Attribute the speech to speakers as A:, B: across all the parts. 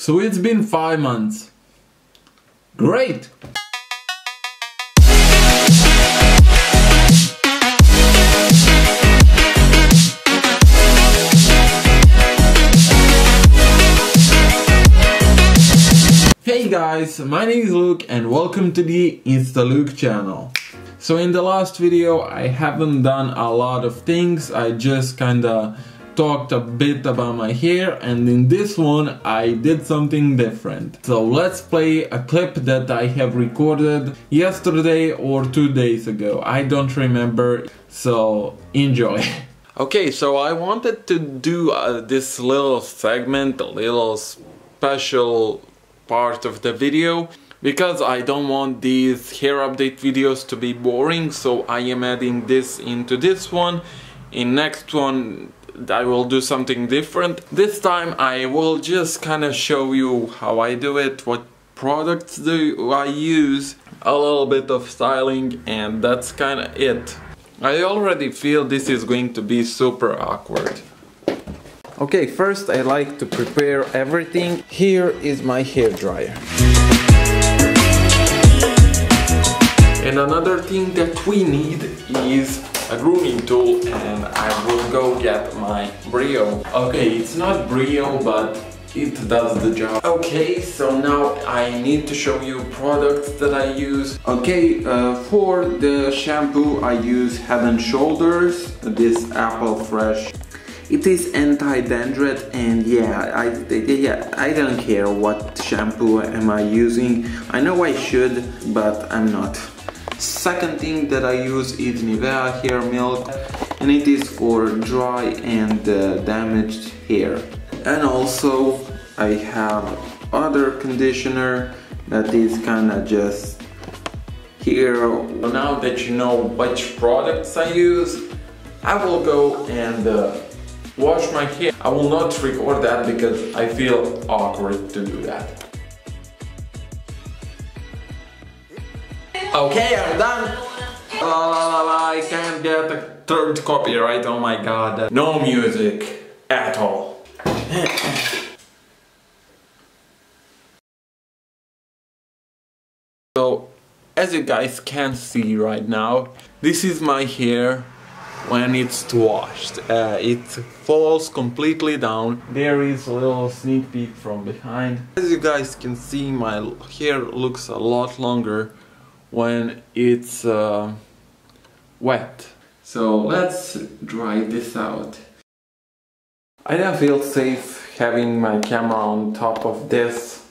A: So it's been 5 months. Great! Hey guys, my name is Luke and welcome to the InstaLuke channel. So in the last video I haven't done a lot of things, I just kinda talked a bit about my hair and in this one I did something different. So let's play a clip that I have recorded yesterday or two days ago, I don't remember, so enjoy. Okay, so I wanted to do uh, this little segment, a little special part of the video because I don't want these hair update videos to be boring so I am adding this into this one in next one I will do something different this time I will just kind of show you how I do it what products do I use a little bit of styling and that's kind of it I already feel this is going to be super awkward Okay, first I like to prepare everything. Here is my hair dryer. And another thing that we need is a grooming tool and I will go get my Brio. Okay, it's not Brio but it does the job. Okay, so now I need to show you products that I use. Okay, uh, for the shampoo I use Head and Shoulders, this Apple Fresh it is anti-dandruff and yeah I, yeah, I don't care what shampoo am I using. I know I should, but I'm not. Second thing that I use is Nivea hair milk and it is for dry and uh, damaged hair. And also I have other conditioner that is kinda just here. Now that you know which products I use, I will go and uh, wash my hair. I will not record that because I feel awkward to do that. Okay, I'm done. La, I can't get a third copyright, oh my god. No music at all. so, as you guys can see right now, this is my hair when it's washed. Uh, it falls completely down. There is a little sneak peek from behind. As you guys can see, my hair looks a lot longer when it's uh, wet. So let's dry this out. I don't feel safe having my camera on top of this.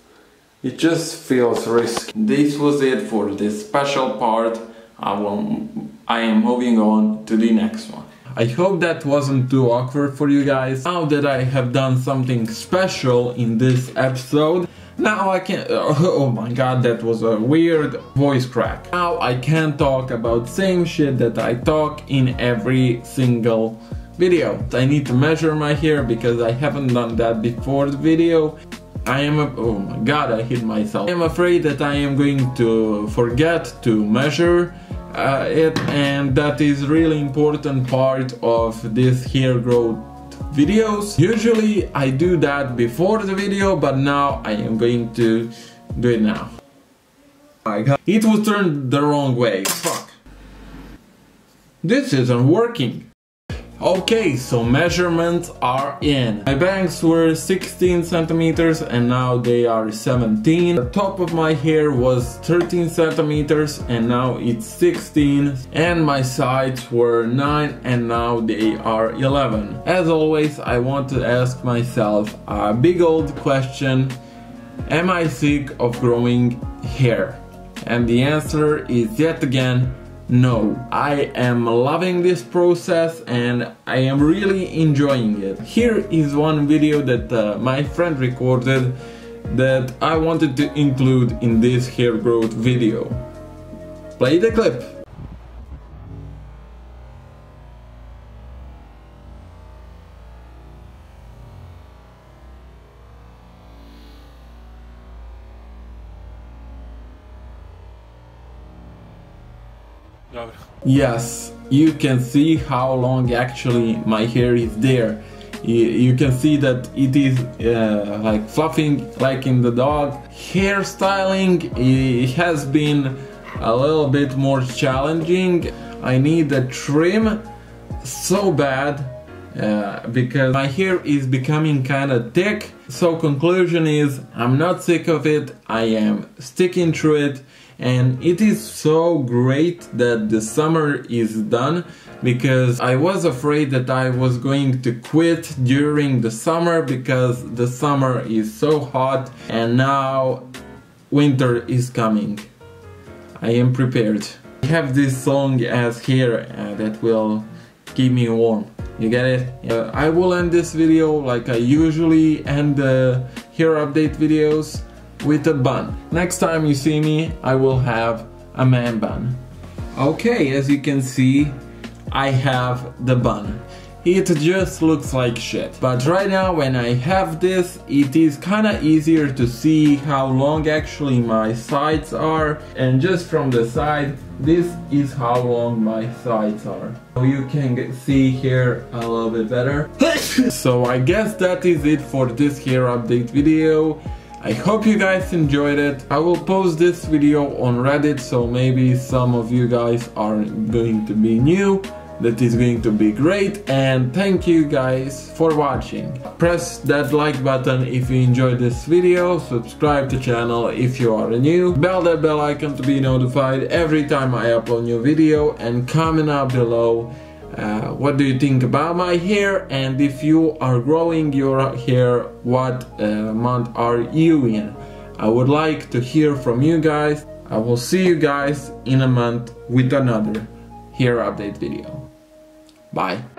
A: It just feels risky. This was it for this special part. I will I am moving on to the next one. I hope that wasn't too awkward for you guys. Now that I have done something special in this episode, now I can- oh my god, that was a weird voice crack. Now I can talk about same shit that I talk in every single video. I need to measure my hair because I haven't done that before the video. I am a, oh my god, I hit myself. I am afraid that I am going to forget to measure uh, it and that is really important part of this hair growth videos. Usually I do that before the video but now I am going to do it now. My god. It was turned the wrong way. Fuck. This isn't working. Okay, so measurements are in. My bangs were 16 centimeters and now they are 17. The top of my hair was 13 centimeters and now it's 16. And my sides were 9 and now they are 11. As always, I want to ask myself a big old question. Am I sick of growing hair? And the answer is yet again no, I am loving this process and I am really enjoying it. Here is one video that uh, my friend recorded that I wanted to include in this hair growth video. Play the clip. Yes, you can see how long actually my hair is there. you can see that it is uh, like fluffing like in the dog. Hairstyling it has been a little bit more challenging. I need a trim so bad uh, because my hair is becoming kind of thick. So conclusion is I'm not sick of it. I am sticking through it and it is so great that the summer is done because I was afraid that I was going to quit during the summer because the summer is so hot and now winter is coming. I am prepared. I have this song as here uh, that will keep me warm. You get it? Uh, I will end this video like I usually end the hair update videos with a bun. Next time you see me, I will have a man bun. Okay, as you can see, I have the bun. It just looks like shit. But right now when I have this, it is kinda easier to see how long actually my sides are. And just from the side, this is how long my sides are. So you can see here a little bit better. so I guess that is it for this hair update video. I hope you guys enjoyed it. I will post this video on Reddit so maybe some of you guys are going to be new that is going to be great and thank you guys for watching. Press that like button if you enjoyed this video, subscribe to channel if you are new, bell that bell icon to be notified every time I upload new video and comment up below uh, what do you think about my hair? And if you are growing your hair what uh, month are you in? I would like to hear from you guys. I will see you guys in a month with another hair update video. Bye.